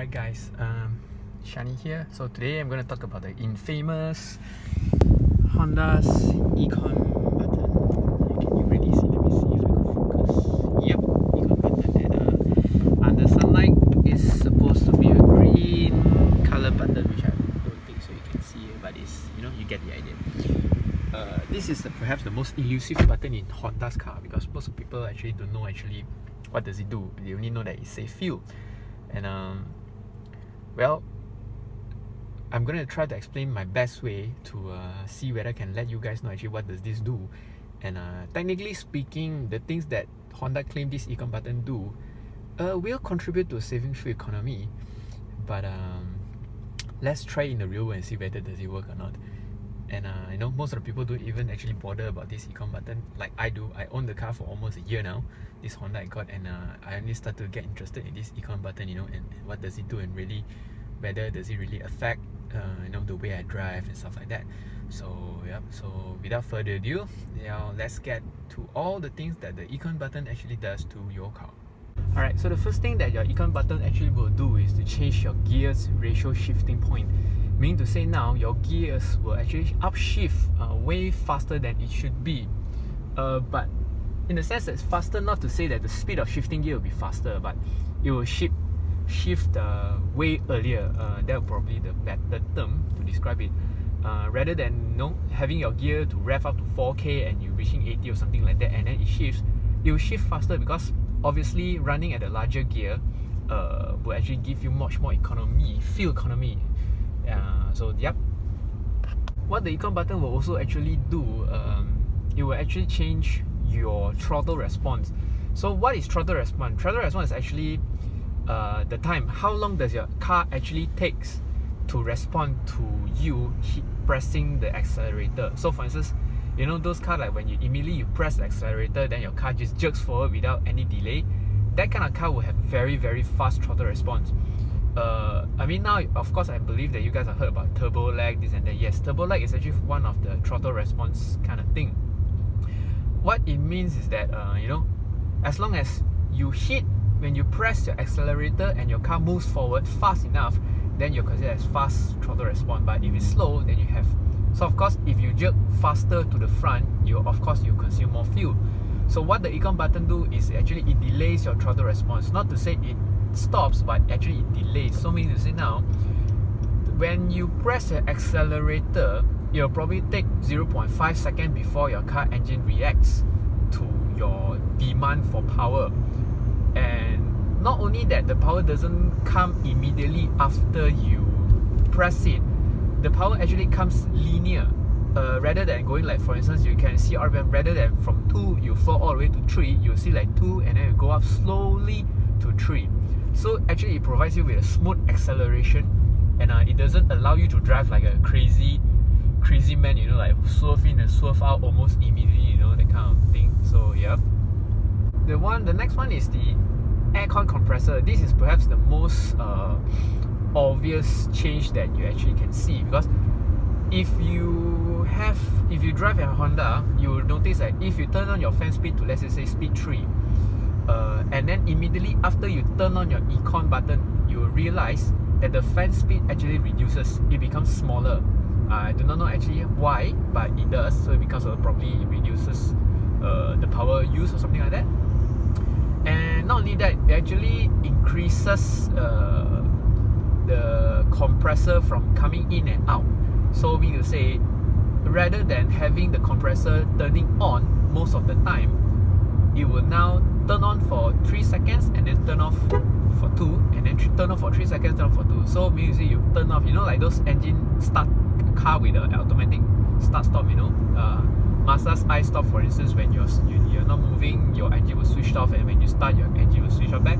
Right guys, um, Shani here. So today I'm going to talk about the infamous Honda's Econ button. Can you really see? Let me see if I can focus. Yep, Econ button. And uh, under sunlight is supposed to be a green color button, which I don't think so you can see but it's you know you get the idea. Uh, this is the, perhaps the most elusive button in Honda's car because most people actually don't know actually what does it do. They only know that it saves fuel and um, well i'm going to try to explain my best way to uh, see whether i can let you guys know actually what does this do. And uh, technically speaking the things that honda claim this econ button do uh, will contribute to a saving fuel economy. But um, let's try in the real world and see whether does it work or not and uh, I know most of the people don't even actually bother about this econ button like I do. I own the car for almost a year now. This Honda I got, and uh, I only started to get interested in this econ button. You know, and, and what does it do, and really, whether does it really affect, uh, you know, the way I drive and stuff like that. So yeah. So without further ado, now let's get to all the things that the econ button actually does to your car. Alright, so the first thing that your econ button actually will do is to change your gears ratio shifting point meaning to say now your gears will actually upshift uh, way faster than it should be. Uh, but in the sense that it's faster not to say that the speed of shifting gear will be faster but it will shift shift uh, way earlier. Uh, that probably the better term to describe it. Uh, rather than you know, having your gear to rev up to 4k and you reaching 80 or something like that and then it shifts it will shift faster because obviously running at a larger gear uh, will actually give you much more economy fuel economy uh, so yep what the econ button will also actually do um, it will actually change your throttle response. So what is throttle response? Throttle response is actually uh, the time how long does your car actually takes to respond to you pressing the accelerator. So for instance you know those cars like when you immediately you press the accelerator then your car just jerks forward without any delay? That kind of car will have very very fast throttle response uh, I mean now of course I believe that you guys have heard about turbo lag this and that. Yes turbo lag is actually one of the throttle response kind of thing. What it means is that uh, you know as long as you hit when you press your accelerator and your car moves forward fast enough then you're considered as fast throttle response but if it's slow then you have so of course if you jerk faster to the front you of course you consume more fuel. So what the econ button do is actually it delays your throttle response. Not to say it stops but actually it delays. So means to say now when you press the accelerator it'll probably take 0.5 seconds before your car engine reacts to your demand for power. And not only that the power doesn't come immediately after you press it. The power actually comes linear uh, rather than going like for instance you can see RPM rather than from 2 you fall all the way to 3 you see like 2 and then you go up slowly to 3 so actually it provides you with a smooth acceleration and uh, it doesn't allow you to drive like a crazy crazy man you know like swerve in and swerve out almost immediately you know that kind of thing. So yeah. The one the next one is the aircon compressor. This is perhaps the most uh, obvious change that you actually can see because if you have if you drive a Honda you will notice that if you turn on your fan speed to let's say speed 3 uh, and then immediately after you turn on your econ button you will realize that the fan speed actually reduces. It becomes smaller. I do not know actually why but it does. So it becomes uh, probably it reduces uh, the power use or something like that. And not only that it actually increases uh, the compressor from coming in and out. So we will say rather than having the compressor turning on most of the time it will now turn on for 3 seconds and then turn off for 2 and then turn off for 3 seconds turn off for 2 so means you turn off you know like those engine start car with the automatic start stop you know? Uh, Mazda's i-stop for instance when you're you, you're not moving your engine will switch off and when you start your engine will switch off back.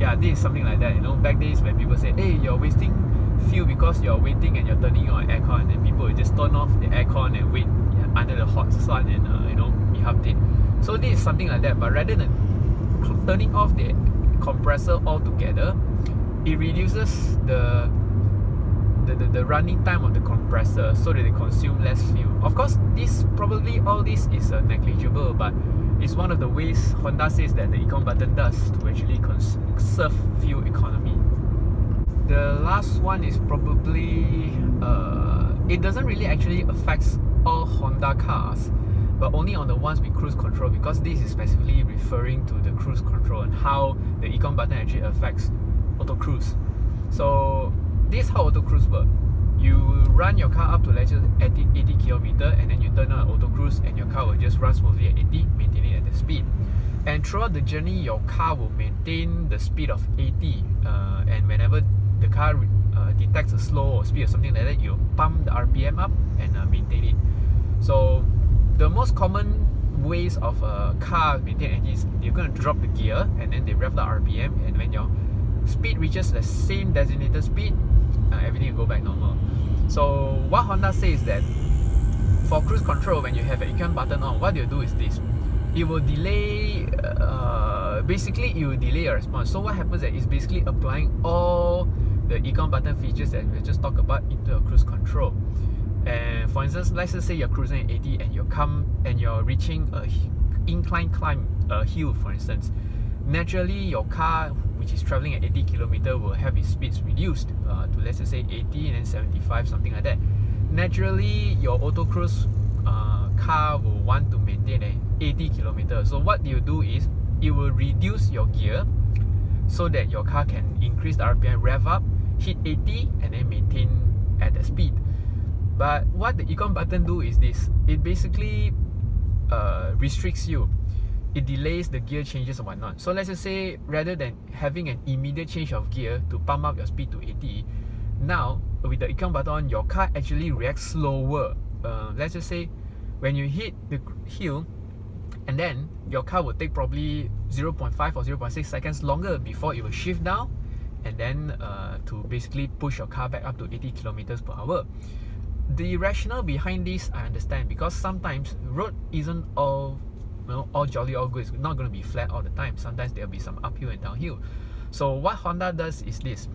Yeah this is something like that you know? Back days when people say hey you're wasting fuel because you're waiting and you're turning on aircon and people just turn off the aircon and wait under the hot sun and uh, you know be huffed so this is something like that but rather than turning off the compressor altogether it reduces the the, the, the running time of the compressor so that they consume less fuel. Of course this probably all this is uh, negligible but it's one of the ways Honda says that the econ button does to actually conserve fuel economy. The last one is probably uh, it doesn't really actually affects all Honda cars but only on the ones with cruise control because this is specifically referring to the cruise control and how the econ button actually affects auto cruise. So this is how auto cruise work. You run your car up to let's say 80, 80 kilometer and then you turn on auto cruise and your car will just run smoothly at 80 maintaining at the speed. And throughout the journey your car will maintain the speed of 80 uh, and whenever the car uh, detects a slow or speed or something like that you pump the rpm up and uh, maintain it. So the most common ways of a car maintain is you're going to drop the gear and then they rev the rpm and when your speed reaches the same designated speed uh, everything will go back normal. So what honda says that for cruise control when you have an econ button on what you do is this. It will delay uh, basically it will delay your response. So what happens is basically applying all the econ button features that we just talked about into a cruise control and for instance let's just say you're cruising at 80 and you come and you're reaching a incline climb a hill for instance. Naturally your car which is traveling at 80 kilometer will have its speeds reduced uh, to let's just say 80 and then 75 something like that. Naturally your auto cruise uh, car will want to maintain at 80 kilometers so what you do is it will reduce your gear so that your car can increase the RPM rev up hit 80 and then maintain at the speed but what the econ button do is this. It basically uh, restricts you. It delays the gear changes and whatnot. So let's just say rather than having an immediate change of gear to pump up your speed to 80 now with the econ button your car actually reacts slower. Uh, let's just say when you hit the hill and then your car will take probably 0.5 or 0.6 seconds longer before it will shift down and then uh, to basically push your car back up to 80 kilometers per hour the rationale behind this I understand because sometimes road isn't all you know all jolly all good. It's not going to be flat all the time. Sometimes there'll be some uphill and downhill. So what Honda does is this.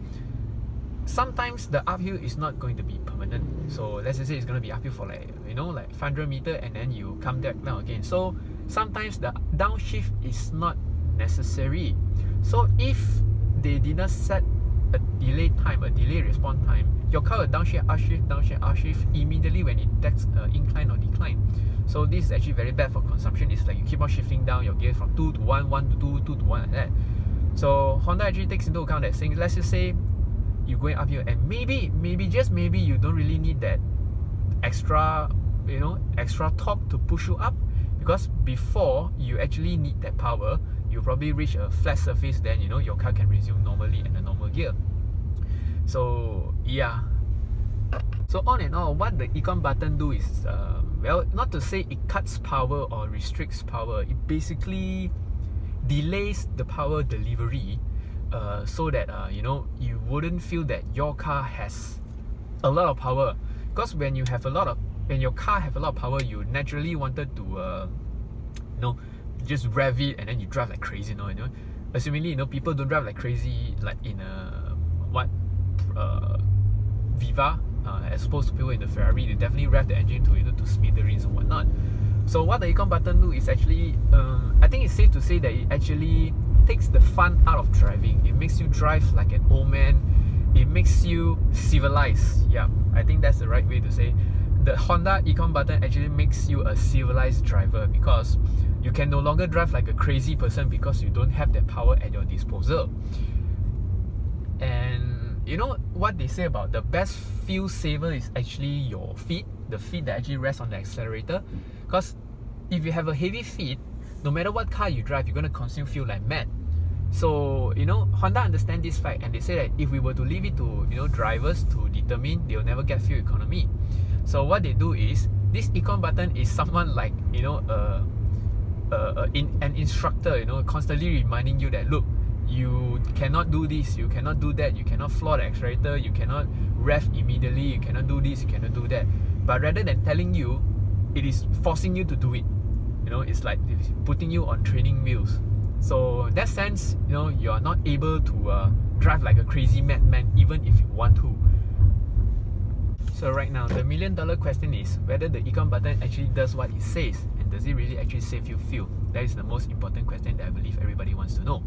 Sometimes the uphill is not going to be permanent. So let's just say it's going to be uphill for like you know like 500 meter and then you come back down again. So sometimes the downshift is not necessary. So if they did not set a delay time a delay response time your car will downshift upshift downshift upshift immediately when it detects uh, incline or decline. So this is actually very bad for consumption. It's like you keep on shifting down your gear from 2 to 1 1 to 2 2 to 1 like that. So Honda actually takes into account that saying let's just say you're going up here and maybe maybe just maybe you don't really need that extra you know extra torque to push you up because before you actually need that power you probably reach a flat surface then you know your car can resume normally in a normal gear so yeah. So on and on what the econ button do is uh, well not to say it cuts power or restricts power it basically delays the power delivery uh, so that uh, you know you wouldn't feel that your car has a lot of power. Because when you have a lot of when your car have a lot of power you naturally wanted to uh, you know just rev it and then you drive like crazy you know, you know. Assumingly you know people don't drive like crazy like in a what uh, Viva uh, as opposed to people in the Ferrari they definitely rev the engine to you know to smithereens and whatnot. So what the econ button do is actually um, I think it's safe to say that it actually takes the fun out of driving. It makes you drive like an old man. It makes you civilized yeah I think that's the right way to say. The Honda econ button actually makes you a civilized driver because you can no longer drive like a crazy person because you don't have that power at your disposal. And you know what they say about the best fuel saver is actually your feet the feet that actually rest on the accelerator. Because if you have a heavy feet no matter what car you drive you're going to consume fuel like mad. So you know honda understand this fact and they say that if we were to leave it to you know drivers to determine they'll never get fuel economy. So what they do is this econ button is someone like you know a, a in, an instructor you know constantly reminding you that look you cannot do this, you cannot do that, you cannot floor the accelerator, you cannot rev immediately, you cannot do this, you cannot do that. But rather than telling you, it is forcing you to do it. You know, it's like putting you on training wheels. So in that sense, you know, you are not able to uh, drive like a crazy madman even if you want to. So right now, the million dollar question is whether the econ button actually does what it says and does it really actually save you fuel? That is the most important question that I believe everybody wants to know.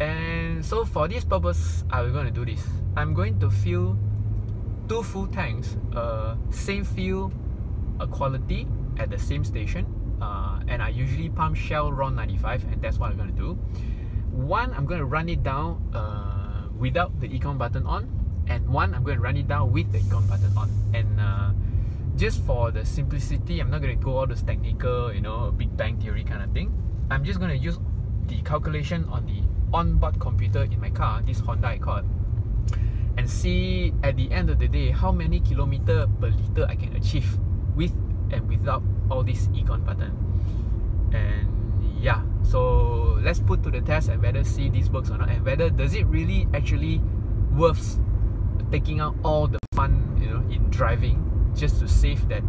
And so for this purpose, I'm going to do this. I'm going to fill two full tanks, uh, same fuel uh, quality at the same station. Uh, and I usually pump Shell RON 95 and that's what I'm going to do. One, I'm going to run it down uh, without the econ button on and one, I'm going to run it down with the econ button on. And uh, just for the simplicity, I'm not going to go all this technical, you know, Big Bang Theory kind of thing. I'm just going to use the calculation on the onboard computer in my car, this Honda Accord, and see at the end of the day how many kilometer per liter I can achieve with and without all this econ button. And yeah, so let's put to the test and whether see this works or not, and whether does it really actually worth taking out all the fun, you know, in driving just to save that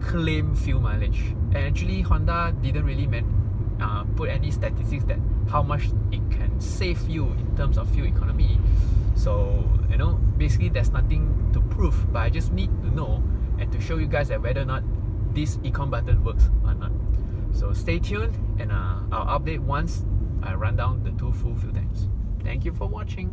claim fuel mileage. And actually, Honda didn't really meant, uh, put any statistics that how much it can save you in terms of fuel economy. So you know, basically, there's nothing to prove, but I just need to know and to show you guys that whether or not this econ button works or not. So stay tuned, and uh, I'll update once I run down the two full fuel tanks. Thank you for watching.